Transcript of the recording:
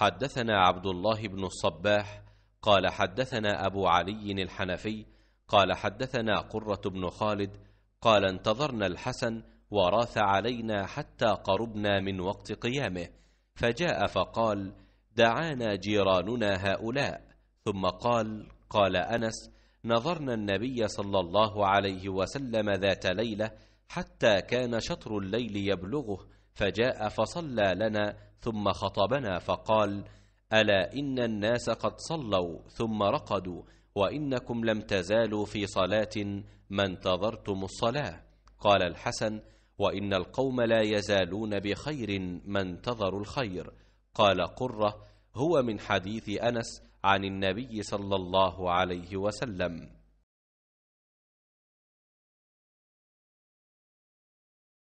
حدثنا عبد الله بن الصباح قال حدثنا أبو علي الحنفي قال حدثنا قرة بن خالد قال انتظرنا الحسن وراث علينا حتى قربنا من وقت قيامه فجاء فقال دعانا جيراننا هؤلاء ثم قال قال أنس نظرنا النبي صلى الله عليه وسلم ذات ليلة حتى كان شطر الليل يبلغه فجاء فصلى لنا ثم خطبنا فقال ألا إن الناس قد صلوا ثم رقدوا وإنكم لم تزالوا في صلاة ما انتظرتم الصلاة؟ قال الحسن وإن القوم لا يزالون بخير ما انتظروا الخير. قال قرة هو من حديث أنس عن النبي صلى الله عليه وسلم.